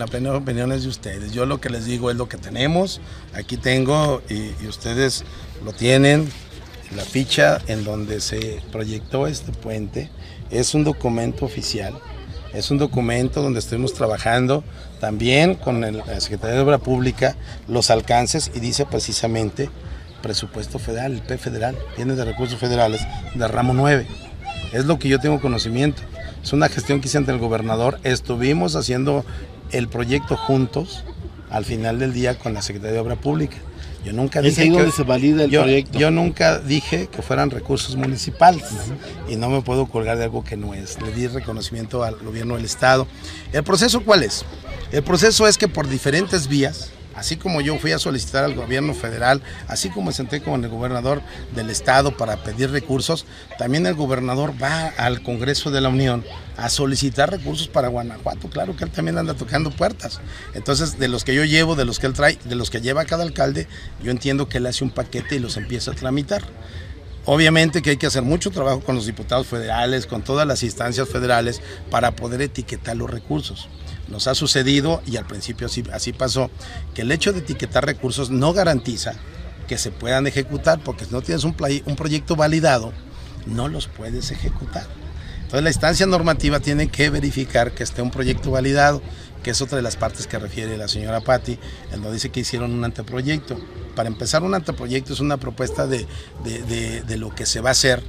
la plena opinión es de ustedes. Yo lo que les digo es lo que tenemos. Aquí tengo y, ustedes lo tienen. La ficha en donde se proyectó este puente es un documento oficial. Es un documento donde estuvimos trabajando también con el, la Secretaría de Obra Pública los alcances y dice precisamente presupuesto federal, el P federal, viene de recursos federales de ramo 9. Es lo que yo tengo conocimiento. Es una gestión que hice ante el gobernador. Estuvimos haciendo el proyecto juntos al final del día con la Secretaría de Obra Pública. Yo nunca Es dije ahí que- donde se valida el yo, proyecto. yo nunca dije que fueran recursos municipales y no me puedo colgar de algo que no es. Le di reconocimiento al gobierno del estado. ¿El proceso cuál es? El proceso es que por diferentes vías, así como yo fui a solicitar al gobierno federal, así como me senté con el gobernador del estado para pedir recursos, también el gobernador va al Congreso de la Unión a solicitar recursos para Guanajuato. Claro que él también anda tocando puertas. Entonces, de los que yo llevo, de los que él trae, de los que lleva cada alcalde, yo entiendo que él hace un paquete y los empieza a tramitar. Obviamente que hay que hacer mucho trabajo con los diputados federales, con todas las instancias federales para poder etiquetar los recursos. Nos ha sucedido, y al principio así, pasó, que el hecho de etiquetar recursos no garantiza que se puedan ejecutar, porque si no tienes un proyecto validado, no los puedes ejecutar. Entonces la instancia normativa tiene que verificar que esté un proyecto validado, que es otra de las partes que refiere la señora Patti, en donde dice que hicieron un anteproyecto. Para empezar, un anteproyecto es una propuesta de, de- de- lo que se va a hacer,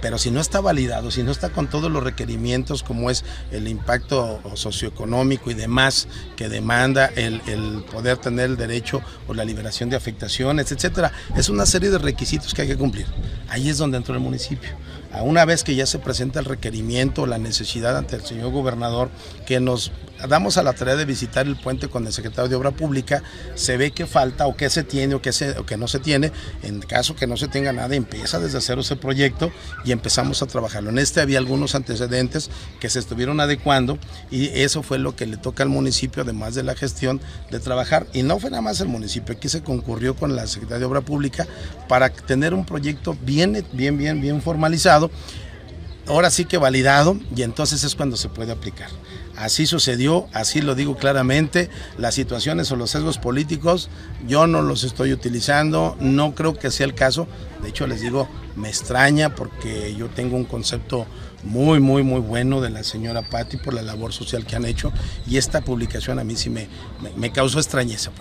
pero si no está validado, si no está con todos los requerimientos como es el impacto socioeconómico y demás que demanda el, el poder tener el derecho o la liberación de afectaciones, etcétera, es una serie de requisitos que hay que cumplir. Ahí es donde entró el municipio. A una vez que ya se presenta el requerimiento, la necesidad ante el señor gobernador, que nos damos a la tarea de visitar el puente con el secretario de Obra Pública, se ve que falta o que se tiene o que, se, o que no se tiene. En caso que no se tenga nada, empieza desde cero ese proyecto y empezamos a trabajarlo. En este había algunos antecedentes que se estuvieron adecuando y eso fue lo que le toca al municipio, además de la gestión, de trabajar. Y no fue nada más el municipio, aquí se concurrió con la Secretaría de Obra Pública para tener un proyecto bien, bien, bien, bien formalizado ahora sí que validado y entonces es cuando se puede aplicar. Así sucedió, así lo digo claramente, las situaciones o los sesgos políticos yo no los estoy utilizando, no creo que sea el caso, de hecho les digo, me extraña porque yo tengo un concepto muy, muy, muy bueno de la señora Patti por la labor social que han hecho y esta publicación a mí sí me, me, me causó extrañeza.